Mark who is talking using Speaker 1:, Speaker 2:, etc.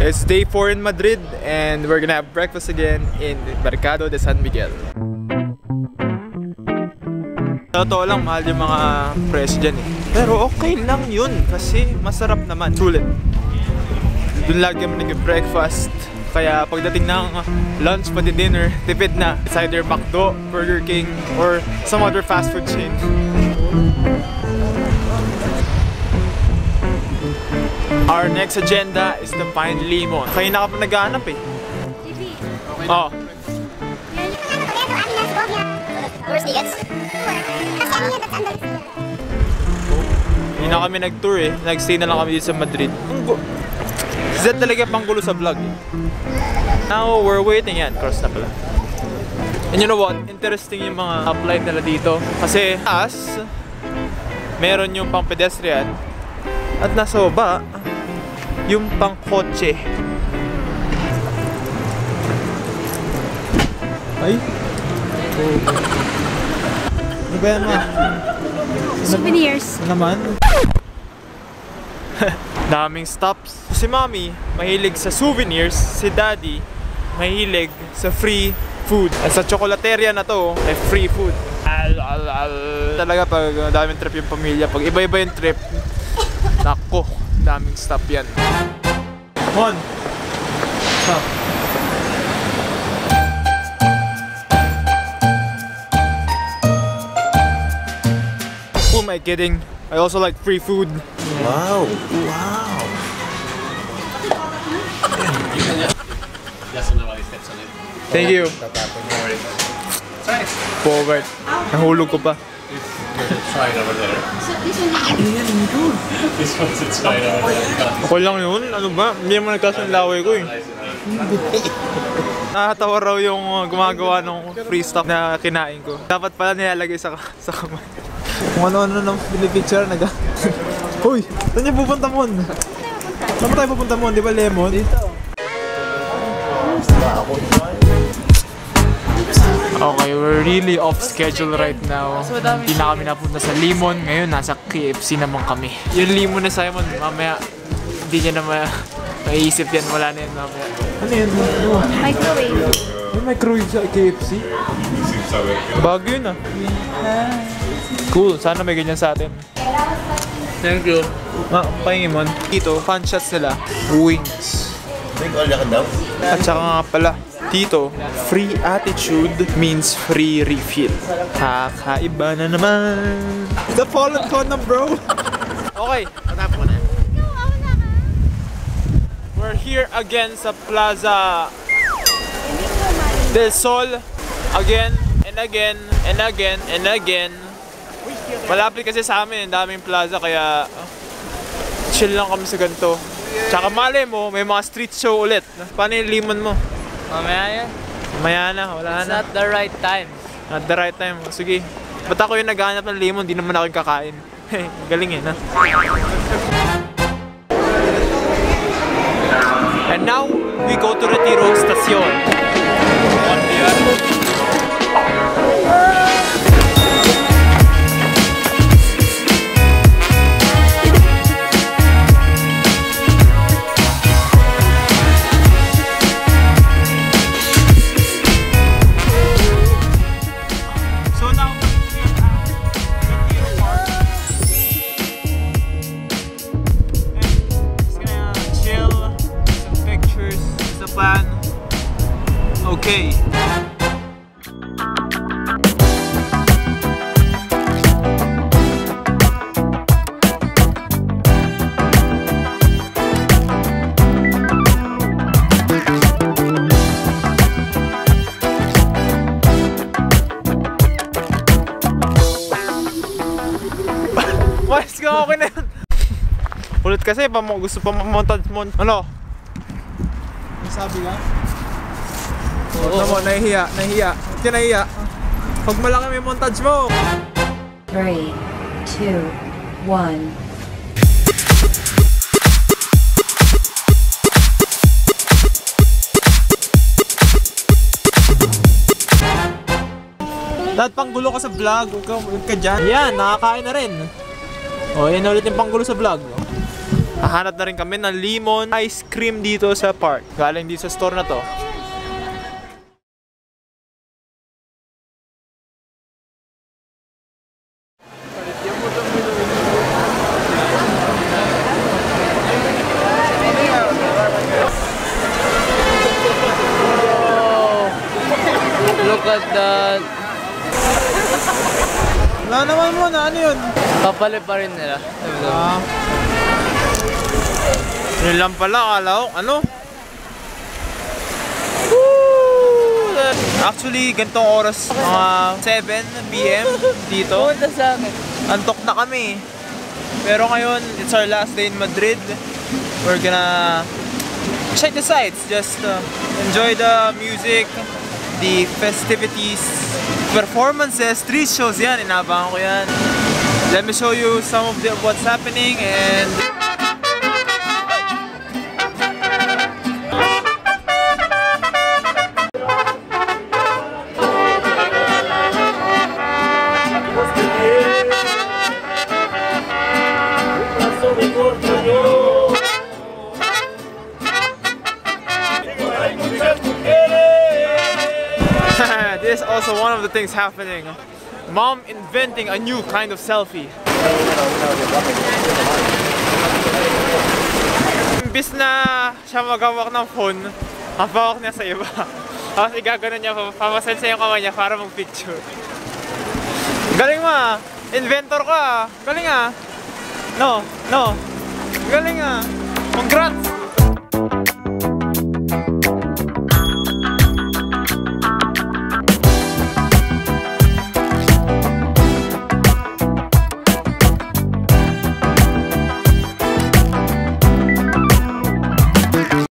Speaker 1: It's day 4 in Madrid and we're gonna have breakfast again in Mercado de San Miguel. Totoo lang, mahal yung mga presyo dyan eh. Pero okay lang yun kasi masarap naman. Sulit. Doon lagi kami nag-breakfast. Kaya pagdating ng lunch pati dinner, tipid na. It's either McDo, Burger King, or some other fast food chain. Our next agenda is to find limon. Kaya na ka pa naghahanap eh. Oh.
Speaker 2: Where's tickets?
Speaker 1: Hindi na kami nag-tour eh. Nag-stay na lang kami dito sa Madrid. That talaga panggulo sa vlog eh. Now, we're waiting yan. Cross na pala. And you know what? Interesting yung mga upline nila dito. Kasi as meron yung pang pedestrian at nasa baba yung pang kotse. Ay? Ano ba yan ma?
Speaker 3: Souvenirs.
Speaker 1: naman. Daming stops. Si Mami, mahilig sa souvenirs. Si Daddy, mahilig sa free food. At sa chocolateria na to, may free food. Al, al, al. Talaga pag daming trip yung pamilya, pag iba-iba yung trip, nako, daming stop yan. Mon! Stop. Who am oh I kidding? I also like free food.
Speaker 4: Wow. Wow.
Speaker 5: Just know what steps on it.
Speaker 1: Thank you.
Speaker 5: Try.
Speaker 1: Forward. Nahulog ko pa.
Speaker 5: Try it over there. This one's a try it over there.
Speaker 1: Ako lang yun. Ano ba? Hindi naman nagkaso ng laway ko eh. Nakatawa raw yung uh, gumagawa ng free stuff na kinain ko. Dapat pala nilalagay sa, sa kamay. Kung ano-ano nang pinipicture, naga... Uy! Saan niyo pupunta mo? Saan ba tayo pupunta mo? Di ba lemon? Dito. Okay, we're really off schedule right now. Hindi na kami napunta sa Limon. Ngayon, nasa KFC naman kami. Yung Limon na Simon, mamaya, hindi niya na ma maiisip yan. Wala na yan mamaya. Ano yan?
Speaker 3: Microwave.
Speaker 1: May microwave sa KFC? Bago yun ah. Cool. Sana may ganyan sa atin. Thank you. Ma, pahingin mo. Dito, fun shots nila. Wings.
Speaker 4: Take all ka daw.
Speaker 1: At saka nga pala, dito, free attitude means free refill. Kakaiba na naman. The fallen condom, bro. okay.
Speaker 4: Patapon na.
Speaker 1: We're here again sa Plaza Del Sol. Again and again and again and again. Malapit kasi sa amin, ang daming plaza kaya ah, chill lang kami sa ganito. Tsaka mali mo, may mga street show ulit. Paano yung limon mo?
Speaker 6: Mamaya yan.
Speaker 1: Maya na, wala
Speaker 6: It's
Speaker 1: na.
Speaker 6: not the right time.
Speaker 1: At the right time. Sige. Ba't ako yung naghahanap ng limon, di naman ako yung kakain. Galing eh, na? And now, we go to Retiro Station. Okay. Mas ka okay na yun. Ulit kasi, pa mo, gusto pa montage mo. Ano? Sabi ka? Oo. mo, nahihiya, nahihiya. Ba't ka nahihiya? Pag malaki may montage mo.
Speaker 7: Three, two, one.
Speaker 1: Lahat panggulo ka sa vlog, huwag ka, huwag ka dyan. Yan, nakakain na rin. O, yan ulit yung panggulo sa vlog. Hahanap na rin kami ng lemon ice cream dito sa park. Galing dito sa store na to.
Speaker 6: At that.
Speaker 1: Wala naman mo na, ano yun?
Speaker 6: Kapalit pa rin nila.
Speaker 1: Ah. Yun lang pala, akala ko, ano? Woo! Actually, ganitong oras, mga 7 p.m. dito.
Speaker 6: Pumunta sa akin.
Speaker 1: Antok na kami. Pero ngayon, it's our last day in Madrid. We're gonna check the sights. Just uh, enjoy the music, the festivities, performances, street shows yan. Inabangan ko yan. Let me show you some of the, what's happening and... of things happening. Mom inventing a new kind of selfie. Imbis na siya magawak ng phone, hawak niya sa iba. Tapos igagano niya, papasend sa yung kamay niya para mag-picture. Galing mo ah! Inventor ka! Galing ah! No, no! Galing ah! Congrats!